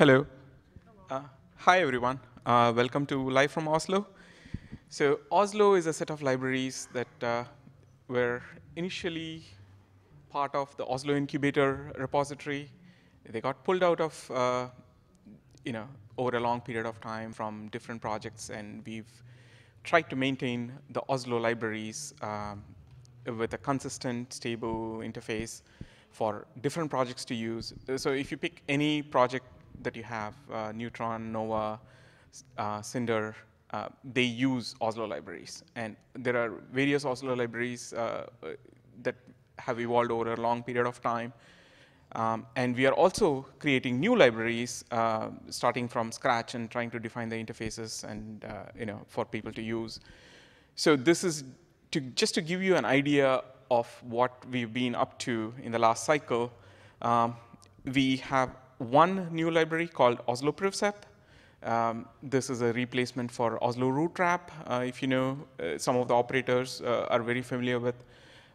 Hello. Uh, hi, everyone. Uh, welcome to Live from Oslo. So Oslo is a set of libraries that uh, were initially part of the Oslo Incubator repository. They got pulled out of, uh, you know, over a long period of time from different projects, and we've tried to maintain the Oslo libraries um, with a consistent, stable interface for different projects to use. So if you pick any project that you have, uh, Neutron, Nova, uh, Cinder, uh, they use Oslo libraries. And there are various Oslo libraries that have evolved over a long period of time. Um, and we are also creating new libraries, uh, starting from scratch and trying to define the interfaces and uh, you know for people to use. So this is to just to give you an idea of what we've been up to in the last cycle. Um, we have one new library called Oslo Privsep. Um, this is a replacement for Oslo Root Wrap. Uh, if you know, uh, some of the operators uh, are very familiar with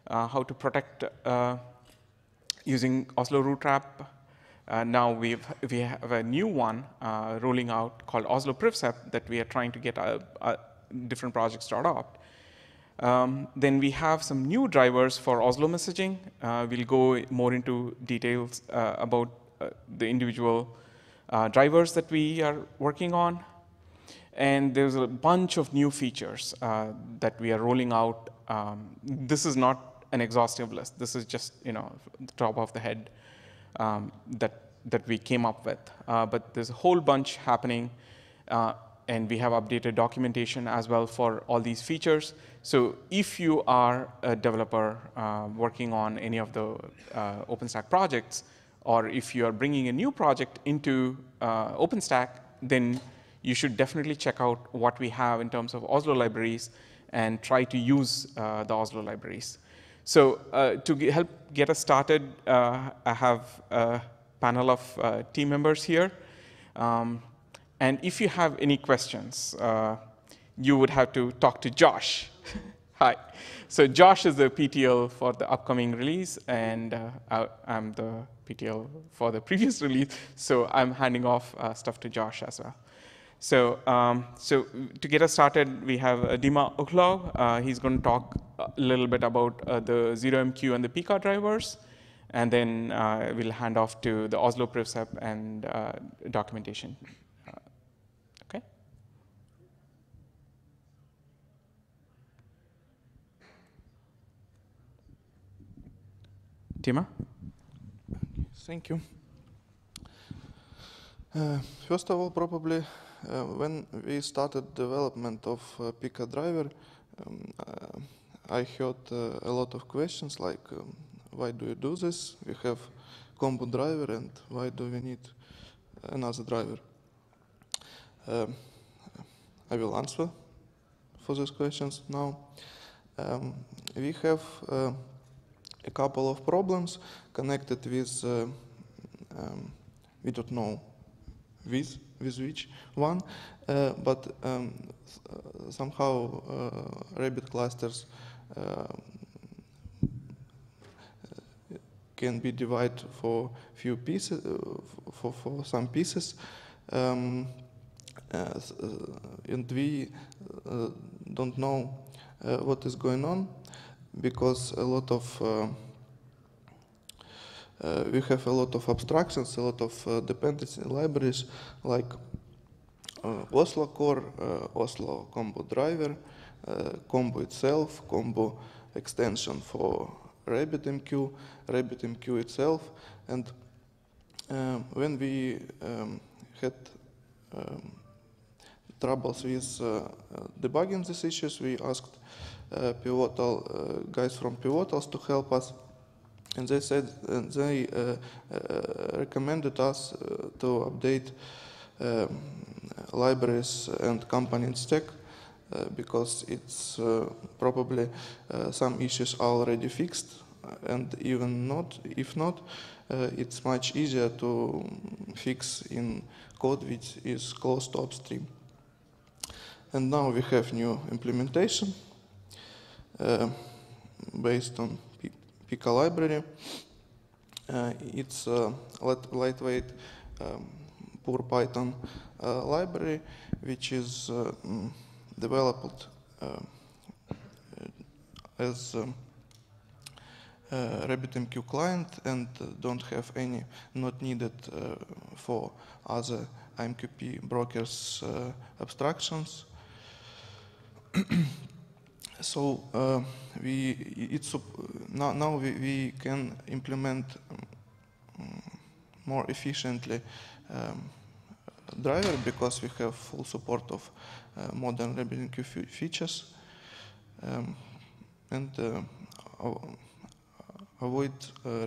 uh, how to protect uh, using Oslo Root Wrap. Now we've, we have a new one rolling out called Oslo Privsep that we are trying to get different projects to adopt. Um, then we have some new drivers for Oslo messaging. Uh, we'll go more into details uh, about the individual uh, drivers that we are working on. And there's a bunch of new features uh, that we are rolling out. Um, this is not an exhaustive list. This is just you know the top of the head um, that that we came up with. Uh, but there's a whole bunch happening and we have updated documentation as well for all these features. So if you are a developer uh, working on any of the uh, OpenStack projects, or if you are bringing a new project into uh, OpenStack, then you should definitely check out what we have in terms of Oslo libraries and try to use uh, the Oslo libraries. So uh, to help get us started, uh, I have a panel of team members here. Um, and if you have any questions, uh, you would have to talk to Josh. Hi. So Josh is the PTL for the upcoming release, and uh, I'm the PTL for the previous release. So I'm handing off uh, stuff to Josh as well. So, um, so to get us started, we have uh, Dima Ukhlov. Uh, he's going to talk a little bit about uh, the 0MQ and the Pika drivers. And then uh, we'll hand off to the Oslo Privsep and uh, documentation. Dima? Thank you. Uh, first of all, probably uh, when we started development of uh, Pika driver, um, uh, I heard uh, a lot of questions like, um, why do you do this? We have kombu driver and why do we need another driver? Um, I will answer for these questions now. Um, we have uh, a couple of problems connected with, uh, um, we don't know with, with which one, uh, but um, somehow uh, rabbit clusters uh, can be divided for few pieces, uh, for, for some pieces. Um, uh, and we don't know what is going on because a lot of uh, uh, we have a lot of abstractions, a lot of uh, dependency libraries like uh, Oslo core, uh, Oslo kombu driver, uh, kombu itself, kombu extension for RabbitMQ, RabbitMQ itself, and um, when we um, had um, troubles with debugging these issues, we asked uh, pivotal uh, guys from Pivotals to help us. And they said uh, they recommended us to update um, libraries and company stack uh, because it's uh, probably uh, some issues are already fixed and even not if not it's much easier to fix in code which is close to upstream. And now we have new implementation. uh, based on Pika library. Uh, it's a light, lightweight um, pure Python uh, library, which is developed as RabbitMQ client and don't have any, not needed uh, for other AMQP brokers abstractions. So uh, we it's now, now we, we can implement um, more efficiently um, driver because we have full support of uh, modern RabbitMQ fe- features um, and uh, avoid uh,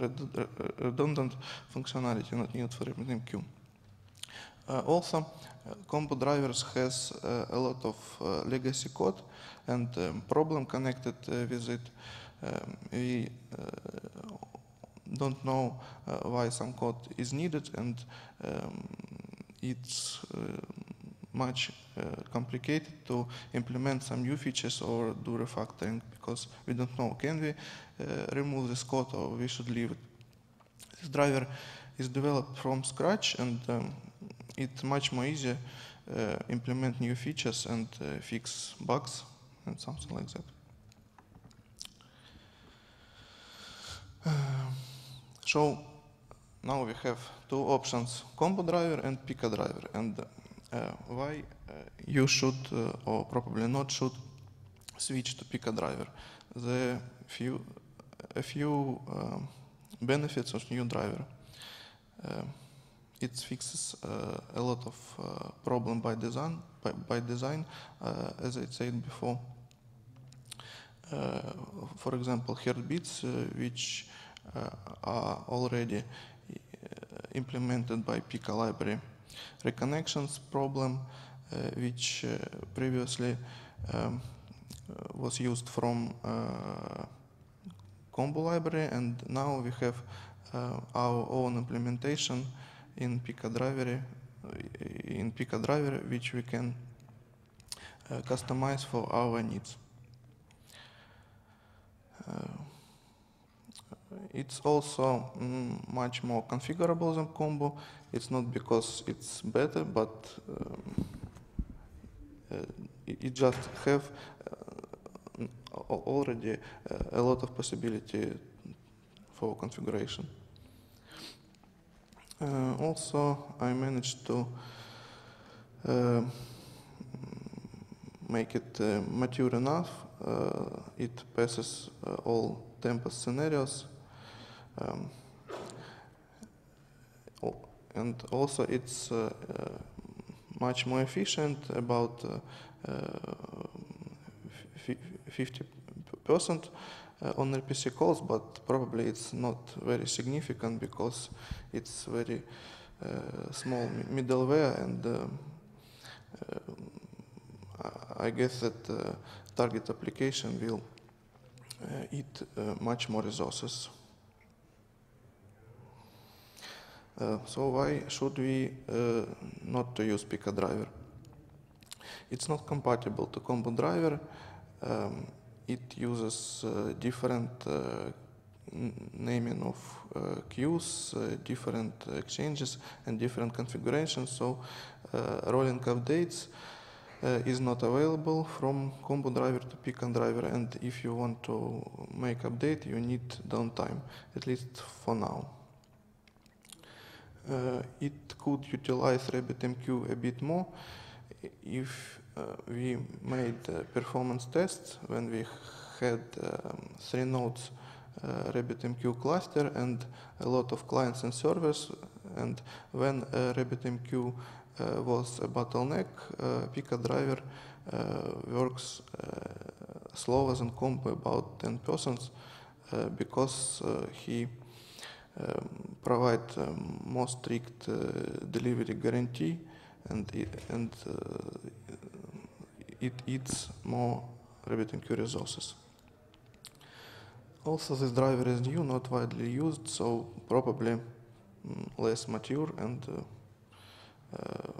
redundant functionality not needed for RabbitMQ. Uh, also, kombu drivers has uh, a lot of uh, legacy code and um, problem connected uh, with it. Um, we don't know why some code is needed and um, it's much uh, complicated to implement some new features or do refactoring because we don't know can we uh, remove this code or we should leave it. This driver is developed from scratch and um, it's much more easier uh, implement new features and uh, fix bugs and something like that. Um, so now we have two options, kombu driver and Pika driver. And uh, why uh, you should uh, or probably not should switch to Pika driver. The few, a few benefits of new driver. It fixes uh, a lot of uh, problem by design, by, by design uh, as I said before. For example, heartbeats, which are already implemented by Pika library. Reconnections problem, which previously um, was used from uh, kombu library, and now we have uh, our own implementation in Pika driver, in Pika driver, which we can uh, customize for our needs. Uh, it's also mm, much more configurable than kombu. It's not because it's better, but um, uh, it, it just have uh, already uh, a lot of possibility for configuration. Uh, also, I managed to uh, make it uh, mature enough. Uh, it passes uh, all Tempest scenarios. Um, and also it's uh, much more efficient, about uh, uh, 50% uh, on RPC calls, but probably it's not very significant because it's very uh, small middleware and um, uh, I guess that uh, target application will uh, eat uh, much more resources. Uh, so why should we uh, not to use Pika driver? It's not compatible to kombu driver. Um, it uses uh, different uh, naming of uh, queues, different exchanges, and different configurations. So rolling updates is not available from kombu driver to Pika driver. And if you want to make update, you need downtime, at least for now. Uh, it could utilize RabbitMQ a bit more if we made uh, performance tests when we had um, three nodes uh, RabbitMQ cluster and a lot of clients and servers. And when uh, RabbitMQ uh, was a bottleneck, uh, Pika driver uh, works uh, slower than Kombu about 10% uh, because he um, provide um, more strict delivery guarantee and and it eats more RabbitMQ resources. Also, this driver is new, not widely used, so probably mm, less mature, and uh, uh,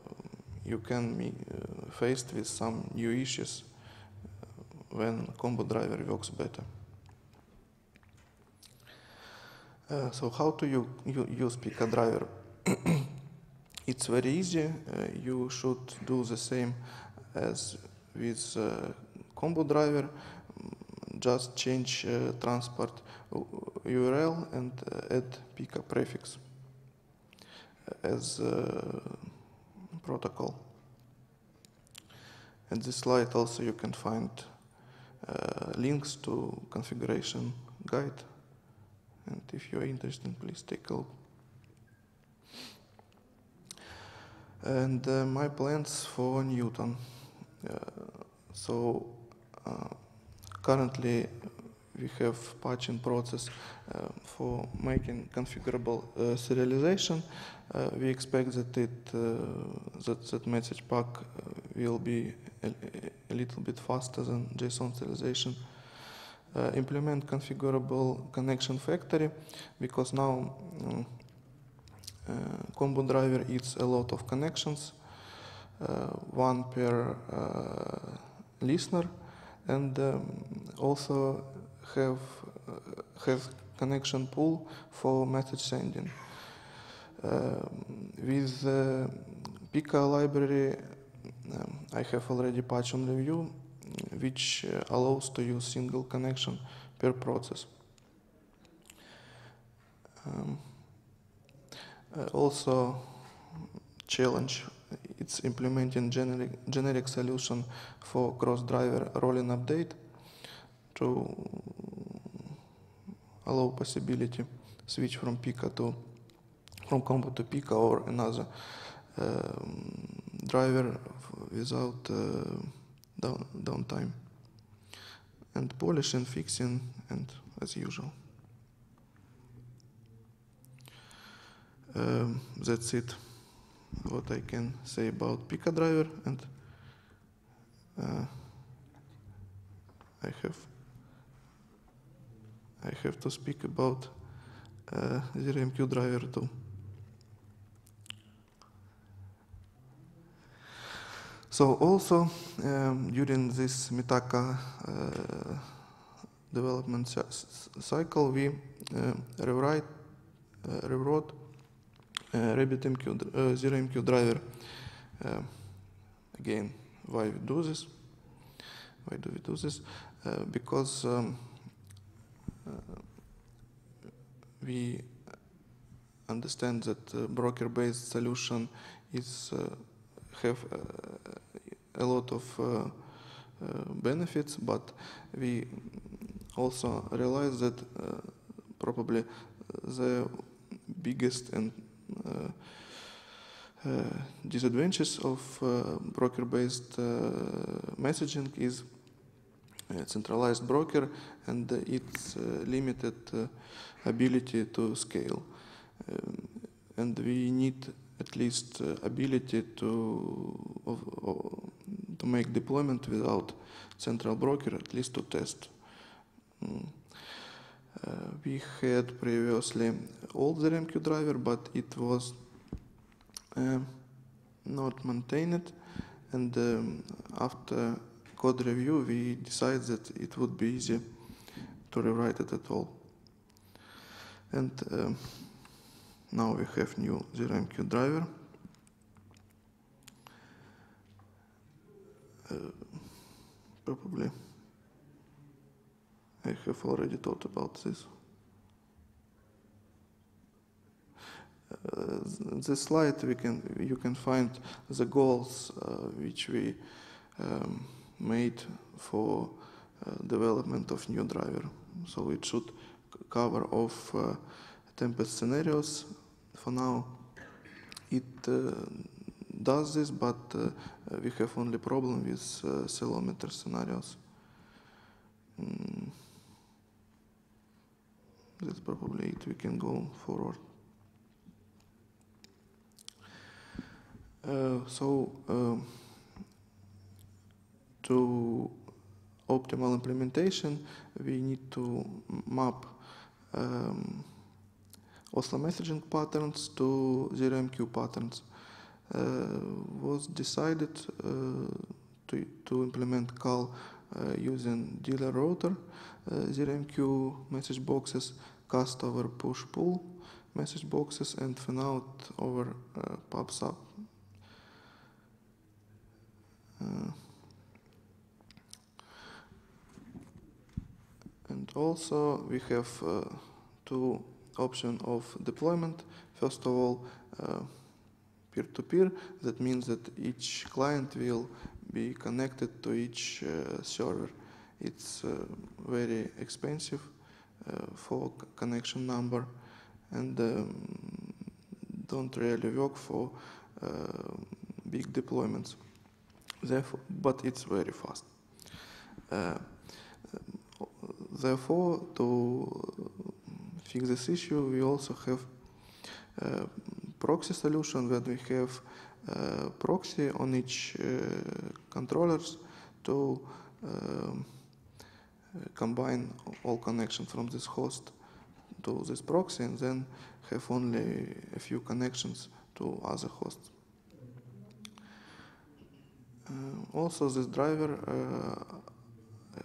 you can be uh, faced with some new issues uh, when kombu driver works better. Uh, so how to u- u- use Pika driver? it's very easy. Uh, you should do the same as with uh, kombu driver. Mm, Just change uh, transport URL and uh, add Pika prefix as protocol. At this slide also you can find uh, links to configuration guide and if you are interested please take a look. And uh, my plans for Newton. So uh, currently we have patching process uh, for making configurable uh, serialization. Uh, we expect that it uh, that that message pack uh, will be a, a little bit faster than JSON serialization. Implement configurable connection factory because now uh, kombu driver eats a lot of connections, one per uh, listener, and um, also have uh, have connection pool for message sending. Um, with uh, Pika library, um, I have already patch on review, which uh, allows to use single connection per process. Um, uh, also, challenge it's implementing generic generic solution for cross driver rolling update to allow possibility switch from Pika to from kombu to Pika or another um, driver without uh, down, downtime and polishing fixing and as usual. Um, that's it what I can say about Pika driver and uh, I have I have to speak about uh, ZeroMQ driver too. So also um, during this Mitaka uh, development cycle, we uh, rewrite, uh, rewrote RabbitMQ, uh, ZeroMQ driver. Uh, again, why we do this? Why do we do this? Because um, we understand that broker-based solution is have a lot of uh, benefits, but we also realize that uh, probably the biggest and disadvantages of uh, broker-based uh, messaging is centralized broker and its uh, limited uh, ability to scale. Um, and we need at least uh, ability to of, of, to make deployment without central broker, at least to test. Mm. Uh, we had previously old ZeroMQ driver, but it was uh, not maintained, and um, after code review, we decided that it would be easy to rewrite it at all. And um, now we have new ZeroMQ driver. Uh, probably I have already thought about this. Uh, this slide we can you can find the goals uh, which we um, made for uh, development of new driver. So it should cover of uh, tempest scenarios. For now, it uh, does this, but uh, we have only problem with uh, scenarios. Mm. That's probably it. We can go forward. Uh, so, um, to optimal implementation, we need to map um, Oslo messaging patterns to ZeroMQ patterns. Uh, was decided uh, to, to implement call using dealer router, uh, ZeroMQ message boxes, cast over push pull message boxes and fanout over uh, pub/sub. Uh, and also we have uh, two option of deployment. First of all, uh, peer-to-peer. That means that each client will be connected to each uh, server. It's uh, very expensive uh, for connection number and um, don't really work for big deployments. Therefore, but it's very fast. Therefore, to fix this issue, we also have proxy solution where we have proxy on each controllers to combine all connection from this host to this proxy and then have only a few connections to other hosts. Uh, also, this driver, uh,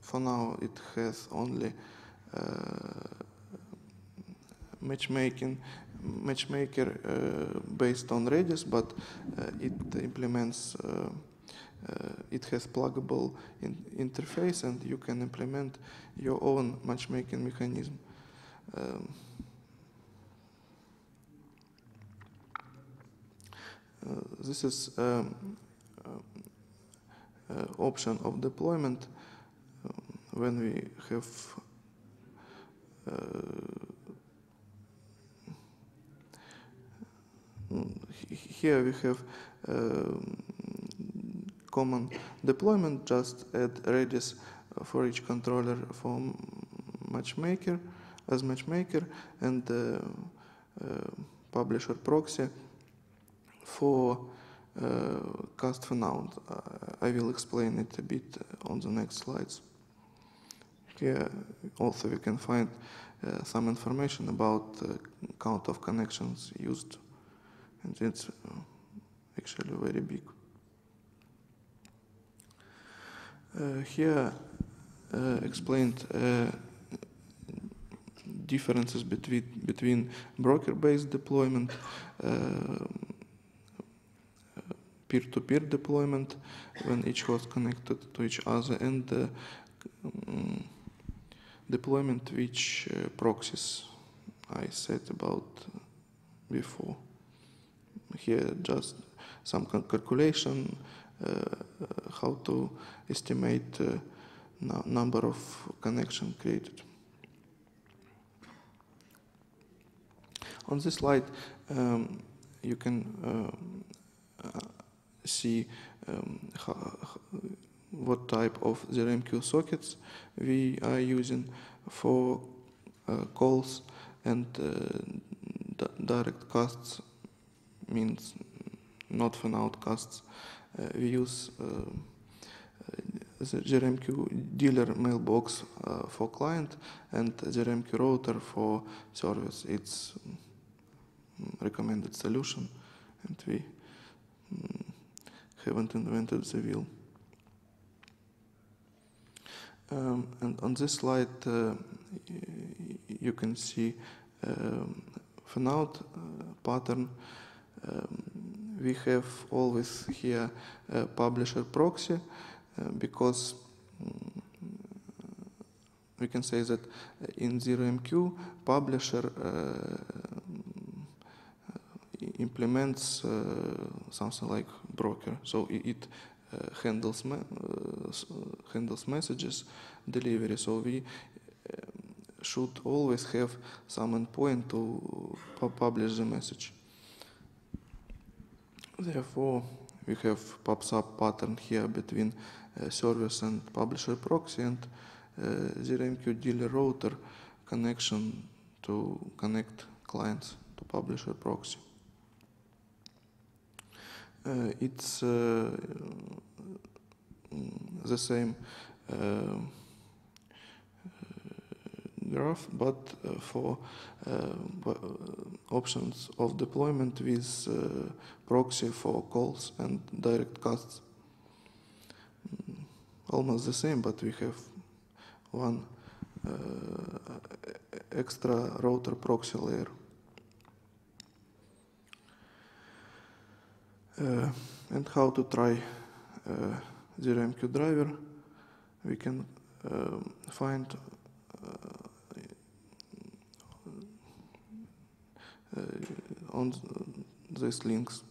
for now, it has only uh, matchmaking matchmaker uh, based on Redis, but uh, it implements. Uh, uh, it has pluggable in interface, and you can implement your own matchmaking mechanism. Um, uh, this is um, uh, option of deployment um, when we have uh, he- here we have um, common deployment just add Redis for each controller for matchmaker as matchmaker and uh, uh, publisher proxy for uh, cast. Uh, I will explain it a bit on the next slides. Here also we can find uh, some information about count of connections used and it's uh, actually very big. Uh, here uh, explained uh, differences between between broker-based deployment, uh, peer-to-peer deployment when each host connected to each other, and uh, um, deployment which uh, proxies I said about before. Here just some cal- calculation uh, how to estimate uh, nu- number of connection created. On this slide, um, you can uh, see um, what type of ZeroMQ sockets we are using for uh, calls and uh, di- direct casts means not fanout casts. Uh, we use uh, uh, the ZeroMQ dealer mailbox uh, for client and ZeroMQ router for service. It's mm, recommended solution, and we mm, haven't invented the wheel. Um, and on this slide, uh, you can see um, fanout uh, pattern. Um, we have always here publisher proxy uh, because mm, we can say that in 0MQ, publisher uh, implements uh, something like broker. So it handles handles messages delivery. So we um, should always have some endpoint to publish the message. Therefore, we have pub/sub pattern here between uh, service and publisher proxy and uh, ZeroMQ dealer router connection to connect clients to publisher proxy. Uh, it's uh, the same uh, graph, but uh, for uh, uh, options of deployment with proxy for calls and direct casts. Mm, almost the same, but we have one extra router proxy layer. Uh, and how to try uh, the RMQ driver. We can um, find on these links.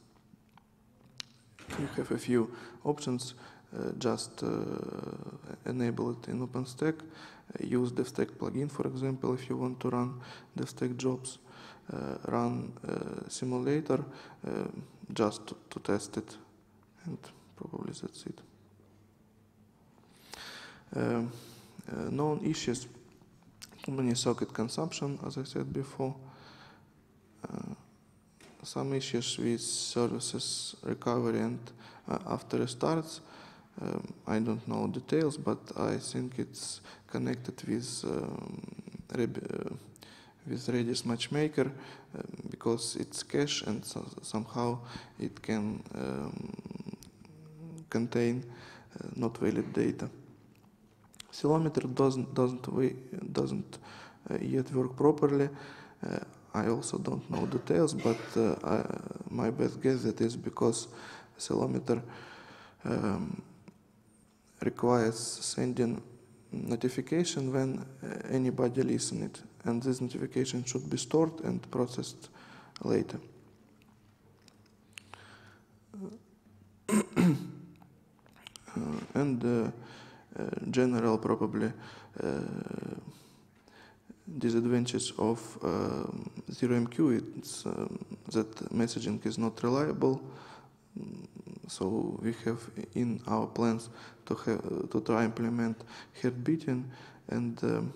You have a few options. Uh, just uh, enable it in OpenStack. Uh, use DevStack plugin, for example, if you want to run DevStack jobs. run simulator just to, to test it, and probably that's it. Um, uh, known issues many socket consumption, as I said before. Uh, some issues with services recovery and uh, after restarts. Um, I don't know details, but I think it's connected with um, uh, with Redis Matchmaker um, because it's cache and so somehow it can um, contain uh, not valid data. Ceilometer doesn't doesn't doesn't uh, yet work properly. Uh, I also don't know details, but uh, I, my best guess that is because Ceilometer um, requires sending notification when anybody listen it, and this notification should be stored and processed later. uh, and uh, uh, general probably uh, disadvantages of um, ZeroMQ it's um, that messaging is not reliable. So we have in our plans to have to try implement heart beating and um,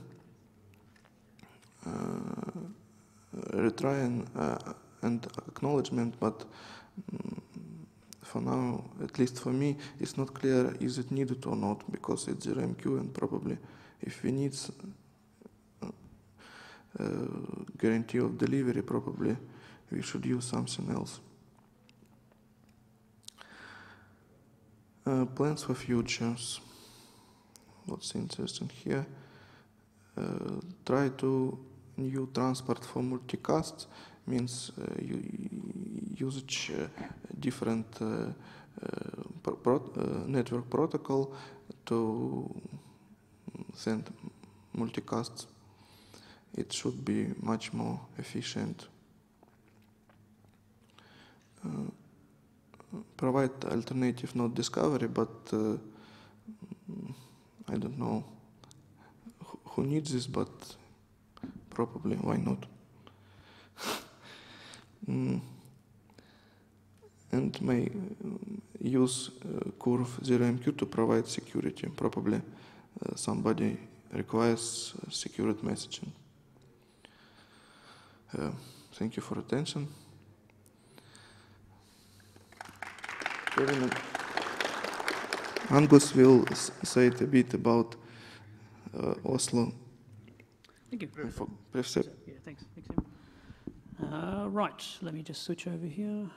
uh, retrying uh, and acknowledgement but um, for now, at least for me, it's not clear is it needed or not because it's ZeroMQ and probably if we need guarantee of delivery, probably we should use something else. Uh, plans for futures. What's interesting here? Uh, try to new transport for multicast means uh, usage uh, different uh, pro network protocol to send multicasts. It should be much more efficient. provide alternative node discovery, but I don't know who needs this, but probably why not. Mm. and may um, use uh, curve 0MQ to provide security. Probably uh, somebody requires uh, secured messaging. Uh, thank you for attention. Angus will say a bit about uh, Oslo. Thank you. Privsep. Yeah, thanks. thanks uh, right, let me just switch over here.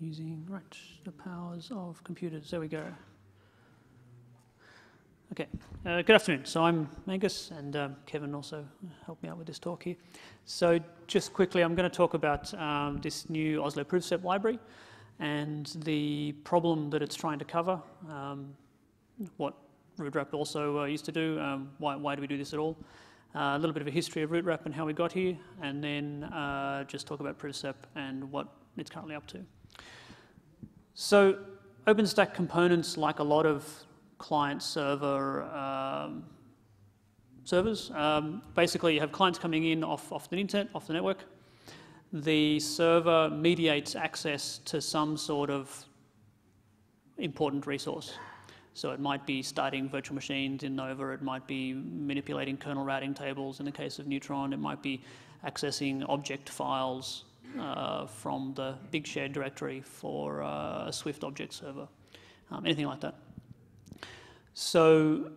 Using, right, the powers of computers. There we go. Okay, uh, good afternoon. So I'm Angus, and um, Kevin also helped me out with this talk here. So just quickly, I'm going to talk about um, this new Oslo Privsep library and the problem that it's trying to cover, um, what Rootwrap also uh, used to do, um, why, why do we do this at all, uh, a little bit of a history of Rootwrap and how we got here, and then uh, just talk about Privsep and what it's currently up to. So OpenStack components, like a lot of client-server um, servers, um, basically you have clients coming in off, off the internet, off the network. The server mediates access to some sort of important resource. So it might be starting virtual machines in Nova, it might be manipulating kernel routing tables in the case of Neutron, it might be accessing object files uh, from the big shared directory for uh, a Swift object server, um, anything like that. So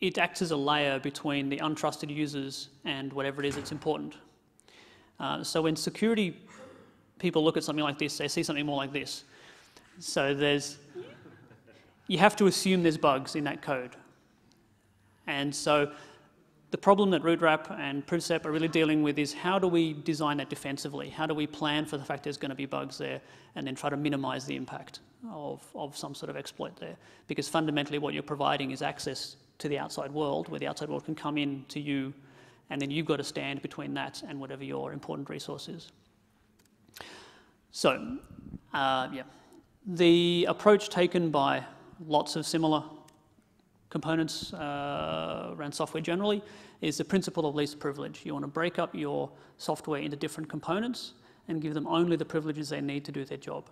it acts as a layer between the untrusted users and whatever it is that's important. Uh, so when security people look at something like this, they see something more like this. So there's you have to assume there's bugs in that code. And so the problem that RootWrap and PrivSep are really dealing with is how do we design that defensively? How do we plan for the fact there's going to be bugs there and then try to minimize the impact of, of some sort of exploit there? Because fundamentally what you're providing is access to the outside world where the outside world can come in to you and then you've got to stand between that and whatever your important resource is. So, uh, yeah, the approach taken by lots of similar components uh, around software generally is the principle of least privilege. You want to break up your software into different components and give them only the privileges they need to do their job.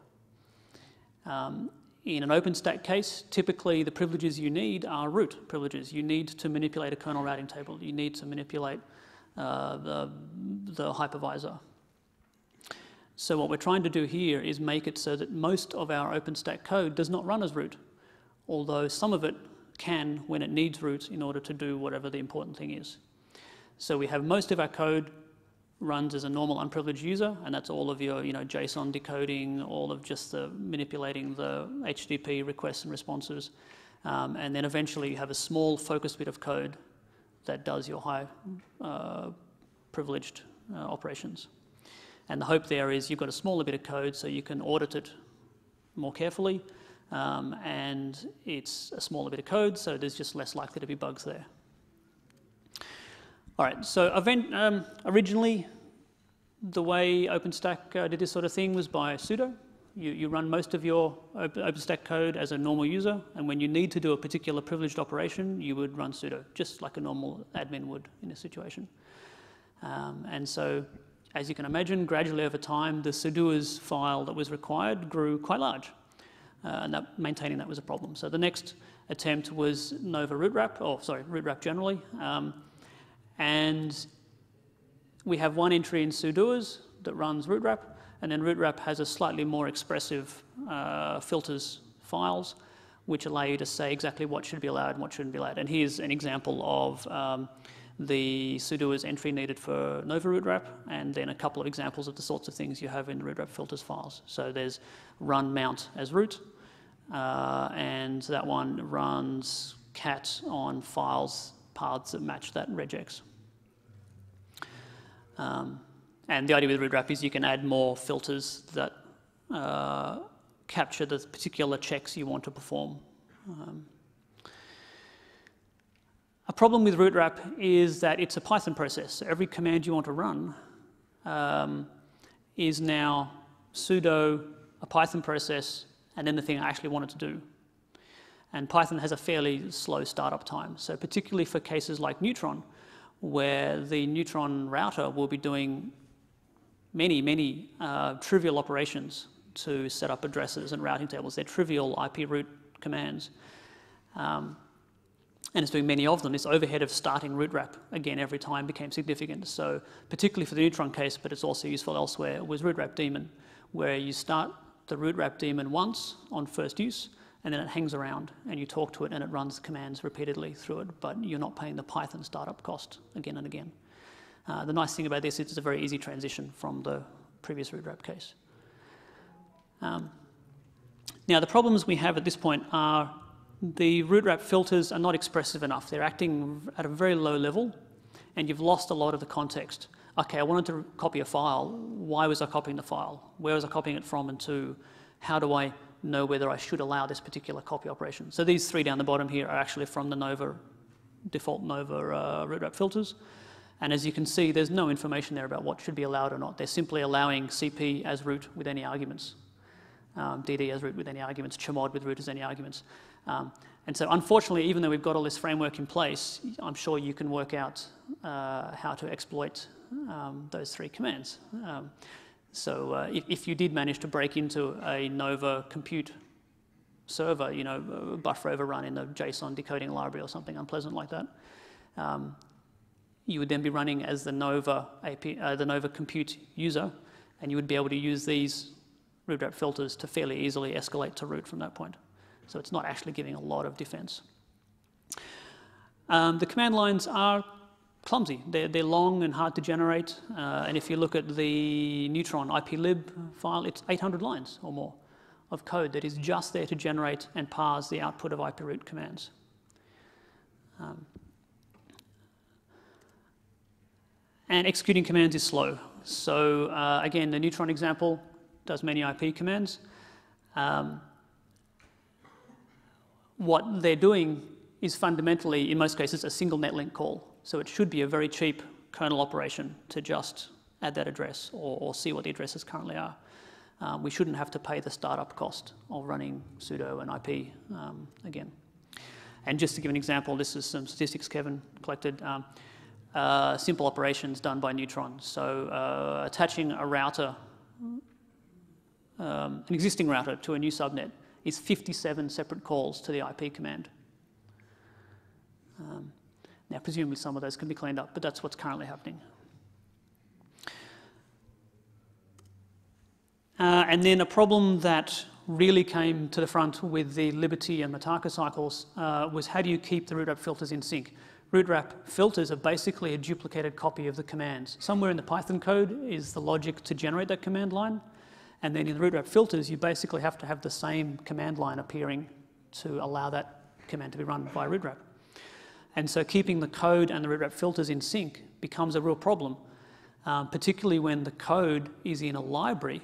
Um, in an OpenStack case, typically the privileges you need are root privileges. You need to manipulate a kernel routing table. You need to manipulate uh, the, the hypervisor. So what we're trying to do here is make it so that most of our OpenStack code does not run as root, although some of it can when it needs root in order to do whatever the important thing is. So we have most of our code runs as a normal unprivileged user, and that's all of your you know, JSON decoding, all of just the manipulating the HTTP requests and responses. Um, and then eventually you have a small focused bit of code that does your high uh, privileged uh, operations. And the hope there is you've got a smaller bit of code so you can audit it more carefully, um, and it's a smaller bit of code, so there's just less likely to be bugs there. All right, so event, um, originally, the way OpenStack uh, did this sort of thing was by sudo. You, you run most of your OpenStack code as a normal user, and when you need to do a particular privileged operation, you would run sudo, just like a normal admin would in this situation. Um, and so, as you can imagine, gradually over time, the sudoers file that was required grew quite large, uh, and that, maintaining that was a problem. So the next attempt was Nova rootwrap, or sorry, rootwrap generally. Um, and we have one entry in sudoers that runs rootwrap, and then rootwrap has a slightly more expressive uh, filters files, which allow you to say exactly what should be allowed and what shouldn't be allowed. And here's an example of um, the sudoers entry needed for Nova rootwrap, and then a couple of examples of the sorts of things you have in the rootwrap filters files. So there's run mount as root, uh, and that one runs cat on files paths that match that regex. Um, and the idea with rootwrap is you can add more filters that uh, capture the particular checks you want to perform. Um, a problem with rootwrap is that it's a Python process. So every command you want to run um, is now sudo a Python process and then the thing I actually wanted to do. And Python has a fairly slow startup time. So particularly for cases like Neutron, where the Neutron router will be doing many, many uh, trivial operations to set up addresses and routing tables. They're trivial IP route commands. Um, and it's doing many of them. This overhead of starting rootwrap again every time became significant. So particularly for the Neutron case, but it's also useful elsewhere, was rootwrap daemon, where you start the rootwrap daemon once on first use, and then it hangs around and you talk to it and it runs commands repeatedly through it, but you're not paying the Python startup cost again and again. Uh, the nice thing about this is it's a very easy transition from the previous rootwrap case. Um, now, the problems we have at this point are the rootwrap filters are not expressive enough. They're acting at a very low level, and you've lost a lot of the context. Okay, I wanted to copy a file. Why was I copying the file? Where was I copying it from and to? How do I know whether I should allow this particular copy operation. So these three down the bottom here are actually from the Nova, default Nova uh, rootwrap filters. And as you can see, there's no information there about what should be allowed or not. They're simply allowing CP as root with any arguments, um, DD as root with any arguments, chmod with root as any arguments. Um, and so unfortunately, even though we've got all this framework in place, I'm sure you can work out uh, how to exploit um, those three commands. Um, so uh, if, if, you did manage to break into a Nova compute server, you know, buffer overrun in the JSON decoding library or something unpleasant like that, um, you would then be running as the Nova AP, uh, the Nova compute user, and you would be able to use these rootwrap filters to fairly easily escalate to root from that point. So it's not actually giving a lot of defense. Um, the command lines are clumsy. They're, they're long and hard to generate. Uh, and if you look at the Neutron iplib file, it's 800 lines or more of code that is just there to generate and parse the output of iproute commands. Um, and executing commands is slow. So uh, again, the Neutron example does many IP commands. Um, what they're doing is fundamentally, in most cases, a single netlink call. So it should be a very cheap kernel operation to just add that address or, or see what the addresses currently are. Um, we shouldn't have to pay the startup cost of running sudo and IP um, again. And just to give an example, this is some statistics Kevin collected. Um, uh, simple operations done by Neutron. So uh, attaching a router, um, an existing router to a new subnet is 57 separate calls to the IP command. Um, now, presumably some of those can be cleaned up, but that's what's currently happening. Uh, and then a problem that really came to the front with the Liberty and Mitaka cycles uh, was how do you keep the root wrap filters in sync? Root wrap filters are basically a duplicated copy of the commands. Somewhere in the Python code is the logic to generate that command line. And then in the root wrap filters, you basically have to have the same command line appearing to allow that command to be run by root wrap. And so keeping the code and the root wrap filters in sync becomes a real problem, um, particularly when the code is in a library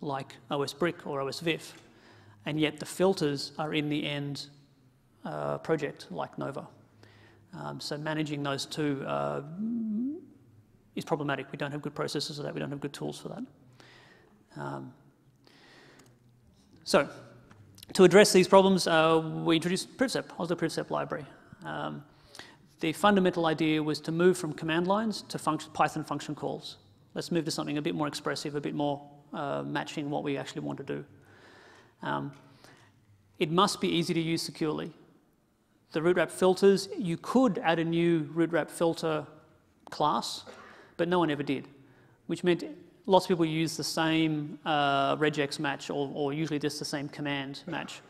like OSBrick or OS OSVIF, and yet the filters are in the end uh, project like Nova. Um, so managing those two uh, is problematic. We don't have good processes for that. We don't have good tools for that. Um, so to address these problems, uh, we introduced PrivSep, Oslo PrivSep library. Um, the fundamental idea was to move from command lines to function, Python function calls. Let's move to something a bit more expressive, a bit more uh, matching what we actually want to do. Um, it must be easy to use securely. The root wrap filters, you could add a new root wrap filter class, but no one ever did, which meant lots of people use the same uh, regex match or, or, usually just the same command match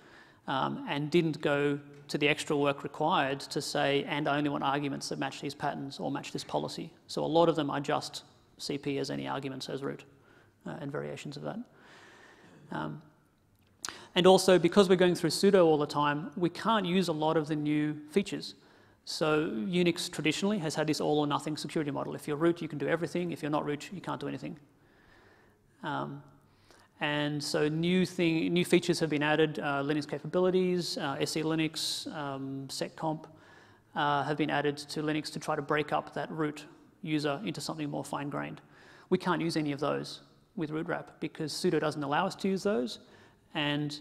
um, and didn't go to the extra work required to say, and I only want arguments that match these patterns or match this policy. So a lot of them are just CP as any arguments as root uh, and variations of that. Um, and also, because we're going through sudo all the time, we can't use a lot of the new features. So Unix traditionally has had this all or nothing security model. If you're root, you can do everything. If you're not root, you can't do anything. Um, and so new, thing, new features have been added, uh, Linux capabilities, uh, SE Linux, um, seccomp uh, have been added to Linux to try to break up that root user into something more fine-grained. We can't use any of those with root wrap because sudo doesn't allow us to use those. And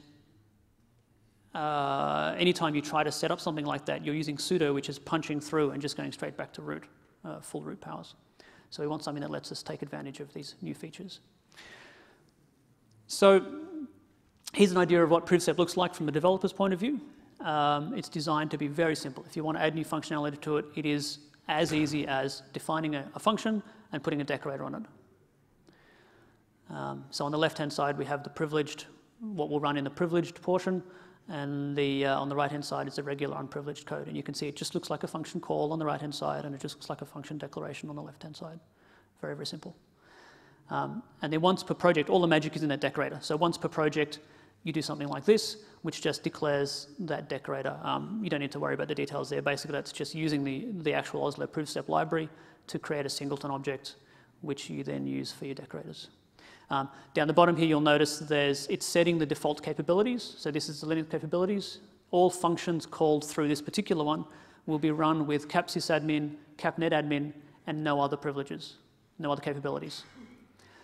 uh, anytime you try to set up something like that, you're using sudo, which is punching through and just going straight back to root, uh, full root powers. So we want something that lets us take advantage of these new features. So here's an idea of what PrivSep looks like from a developer's point of view. Um, it's designed to be very simple. If you want to add new functionality to it, it is as easy as defining a, a function and putting a decorator on it. Um, so on the left-hand side, we have the privileged, what will run in the privileged portion, and the, uh, on the right-hand side is the regular unprivileged code. And you can see it just looks like a function call on the right-hand side, and it just looks like a function declaration on the left-hand side. Very, very simple. Um, and then once per project, all the magic is in that decorator. So once per project, you do something like this, which just declares that decorator. Um, you don't need to worry about the details there. Basically, that's just using the, the actual Oslo PrivSep library to create a singleton object, which you then use for your decorators. Um, down the bottom here, you'll notice there's, it's setting the default capabilities. So this is the Linux capabilities. All functions called through this particular one will be run with capsysadmin, capnetadmin, and no other privileges, no other capabilities.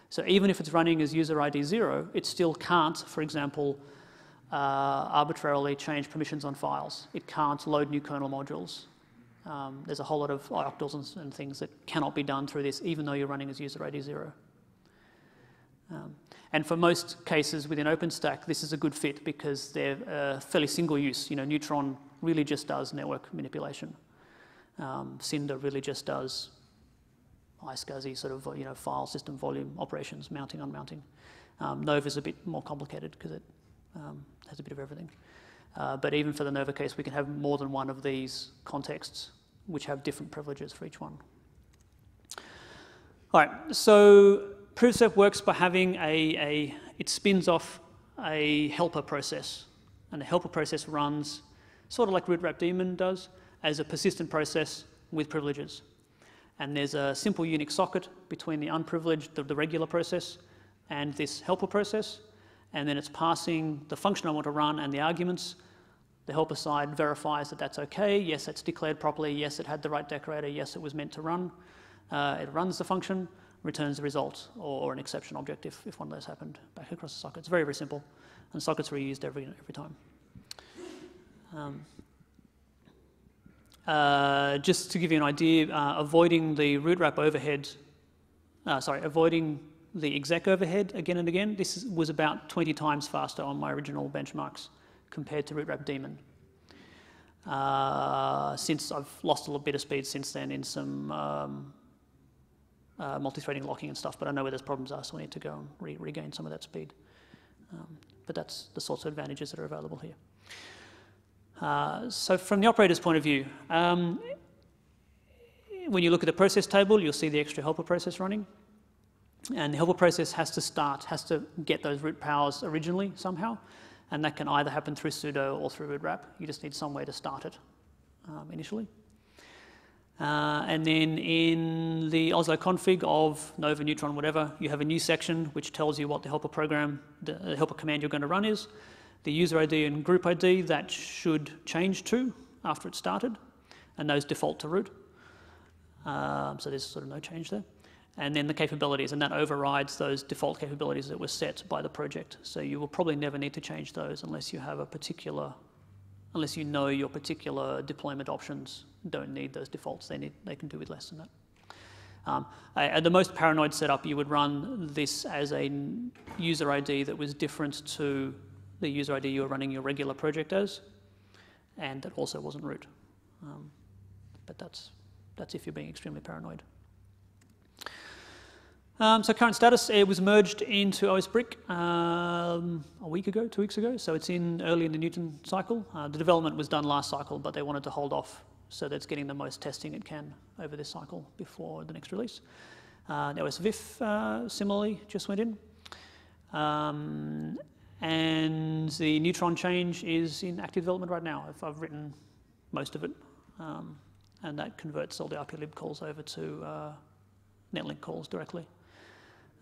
So even if it's running as user ID zero, it still can't, for example, uh, arbitrarily change permissions on files. It can't load new kernel modules. Um, there's a whole lot of ioctls and, and, things that cannot be done through this, even though you're running as user ID zero. Um, and for most cases within OpenStack, this is a good fit because they're uh, fairly single use. You know, Neutron really just does network manipulation. Um, Cinder really just does iSCSI sort of you know file system volume operations, mounting, unmounting. Um, Nova is a bit more complicated because it um, has a bit of everything. Uh, but even for the Nova case, we can have more than one of these contexts which have different privileges for each one. All right, so PrivSep works by having a, a, it spins off a helper process. And the helper process runs sort of like root wrap daemon does as a persistent process with privileges. And there's a simple Unix socket between the unprivileged, the, the regular process, and this helper process. And then it's passing the function I want to run and the arguments. The helper side verifies that that's okay. Yes, it's declared properly. Yes, it had the right decorator. Yes, it was meant to run. Uh, it runs the function, returns the result, or, or, an exception object if, if one of those happened back across the socket. It's very, very simple. And sockets reused every, every time. Um, uh, just to give you an idea, uh, avoiding the root wrap overhead, uh, sorry, avoiding the exec overhead again and again, this is, was about 20 times faster on my original benchmarks compared to root wrap daemon. Uh, since I've lost a little bit of speed since then in some um, uh, multi-threading locking and stuff, but I know where those problems are, so I need to go and re regain some of that speed. Um, but that's the sorts of advantages that are available here. Uh, so from the operator's point of view, um, when you look at the process table, you'll see the extra helper process running. And the helper process has to start, has to get those root powers originally somehow. And that can either happen through sudo or through root wrap. You just need some way to start it um, initially. Uh, and then in the Oslo config of Nova, Neutron, whatever, you have a new section which tells you what the helper program, the helper command you're going to run is the user ID and group ID that should change to after it started, and those default to root. Um, so there's sort of no change there. And then the capabilities, and that overrides those default capabilities that were set by the project. So you will probably never need to change those unless you have a particular, unless you know your particular deployment options don't need those defaults. They, need, they can do with less than that. Um, at the most paranoid setup, you would run this as a user ID that was different to the user ID you were running your regular project as, and that also wasn't root. Um, but that's, that's if you're being extremely paranoid. Um, so current status, it was merged into OS Brick um, a week ago, two weeks ago, so it's in early in the Newton cycle. Uh, the development was done last cycle, but they wanted to hold off so that it's getting the most testing it can over this cycle before the next release. Uh, the OS VIF uh, similarly just went in. Um, and the neutron change is in active development right now. I've, I've written most of it, um, and that converts all the IPLib calls over to uh, netlink calls directly.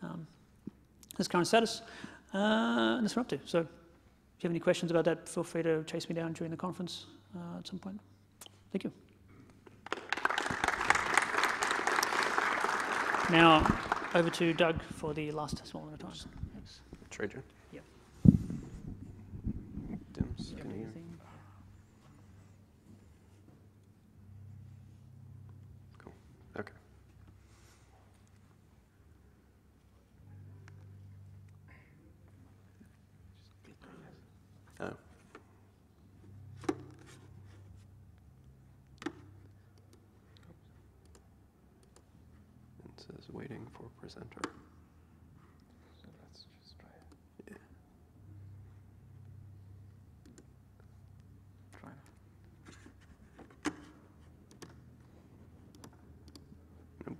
Um, that's current status, uh, and that's what we're up to. So if you have any questions about that, feel free to chase me down during the conference uh, at some point. Thank you. Now, over to Doug for the last small amount of time. Thanks. Trajan. Presenter. So let's just try it. Yeah. Try Nope.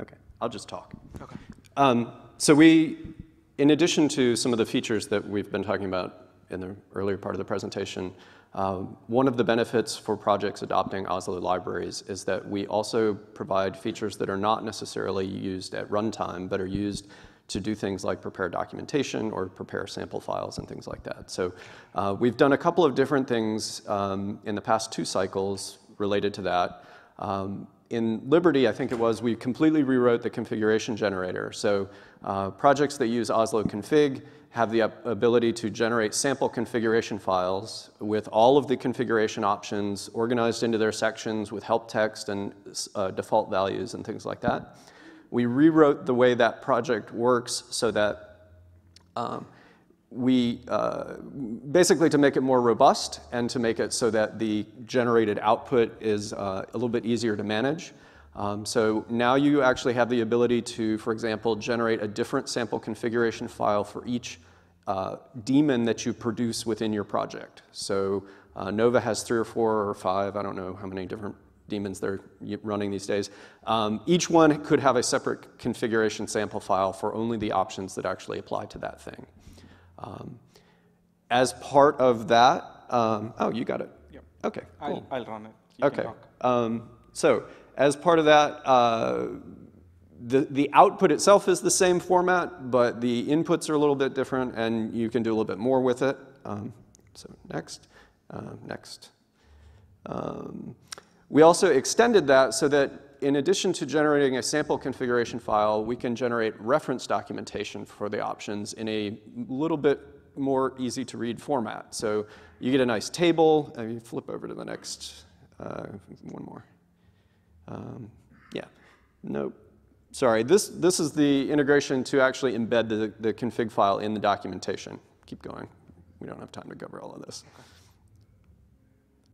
Okay, I'll just talk. Okay. Um, so we, in addition to some of the features that we've been talking about in the earlier part of the presentation, um, one of the benefits for projects adopting Oslo libraries is that we also provide features that are not necessarily used at runtime, but are used to do things like prepare documentation or prepare sample files and things like that. So uh, we've done a couple of different things um, in the past two cycles related to that. Um, in Liberty, I think it was, we completely rewrote the configuration generator. So uh, projects that use Oslo config have the ability to generate sample configuration files with all of the configuration options organized into their sections with help text and uh, default values and things like that. We rewrote the way that project works so that um, we uh, basically to make it more robust and to make it so that the generated output is uh, a little bit easier to manage. Um, so now you actually have the ability to, for example, generate a different sample configuration file for each uh, daemon that you produce within your project. So uh, Nova has three or four or five, I don't know how many different daemons they're running these days. Um, each one could have a separate configuration sample file for only the options that actually apply to that thing. Um, as part of that, um, oh, you got it. Yep. Okay, cool. I'll, I'll run it. You can Okay. talk. Um, so as part of that, uh, the, the output itself is the same format, but the inputs are a little bit different, and you can do a little bit more with it. Um, so next, uh, next. Um, we also extended that so that in addition to generating a sample configuration file, we can generate reference documentation for the options in a little bit more easy to read format. So you get a nice table. and you flip over to the next, uh, one more. Um, yeah, nope. Sorry, this, this is the integration to actually embed the, the config file in the documentation. Keep going. We don't have time to cover all of this.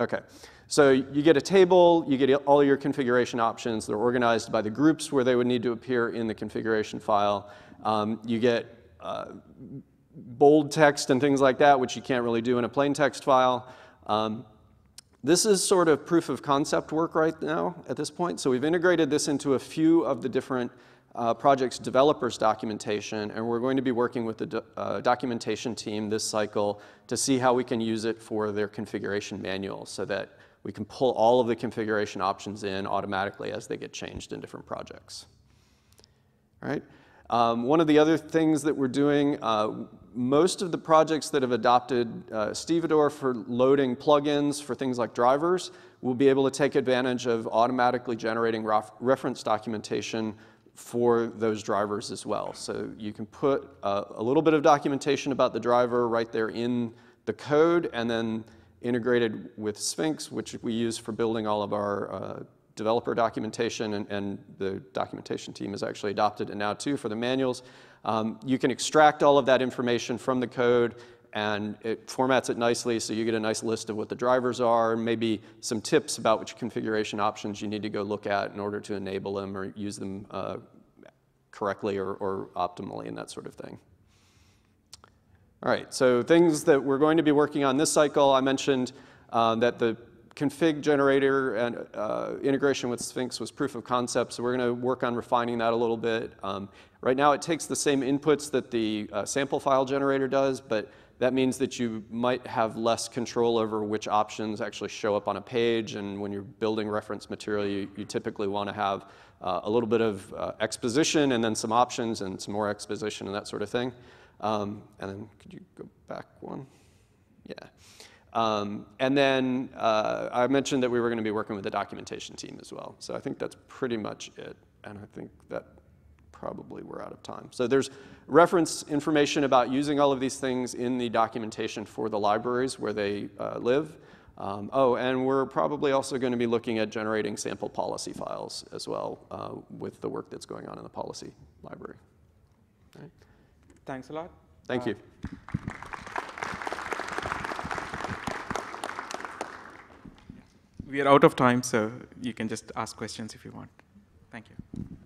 Okay, so you get a table, you get all your configuration options. They're organized by the groups where they would need to appear in the configuration file. Um, you get uh, bold text and things like that, which you can't really do in a plain text file. Um, this is sort of proof of concept work right now at this point. So we've integrated this into a few of the different uh, project's developers documentation, and we're going to be working with the do uh, documentation team this cycle to see how we can use it for their configuration manual so that we can pull all of the configuration options in automatically as they get changed in different projects. All right. Um, one of the other things that we're doing, uh, most of the projects that have adopted uh, Stevedore for loading plugins for things like drivers will be able to take advantage of automatically generating ref reference documentation for those drivers as well. So you can put uh, a little bit of documentation about the driver right there in the code and then integrated with Sphinx, which we use for building all of our uh, developer documentation, and, and, the documentation team has actually adopted it now too for the manuals. Um, you can extract all of that information from the code and it formats it nicely so you get a nice list of what the drivers are, maybe some tips about which configuration options you need to go look at in order to enable them or use them uh, correctly or, or optimally and that sort of thing. All right, so things that we're going to be working on this cycle, I mentioned uh, that the config generator and uh, integration with Sphinx was proof of concept, so we're going to work on refining that a little bit. Um, right now it takes the same inputs that the uh, sample file generator does, but that means that you might have less control over which options actually show up on a page, and when you're building reference material, you, you typically want to have uh, a little bit of uh, exposition and then some options and some more exposition and that sort of thing. Um, and then could you go back one? Yeah. Um, and then uh, I mentioned that we were going to be working with the documentation team as well. So I think that's pretty much it. And I think that probably we're out of time. So there's reference information about using all of these things in the documentation for the libraries where they uh, live. Um, oh, and we're probably also going to be looking at generating sample policy files as well uh, with the work that's going on in the policy library. Right. Thanks a lot. Thank uh, you. We are out of time, so you can just ask questions if you want. Thank you.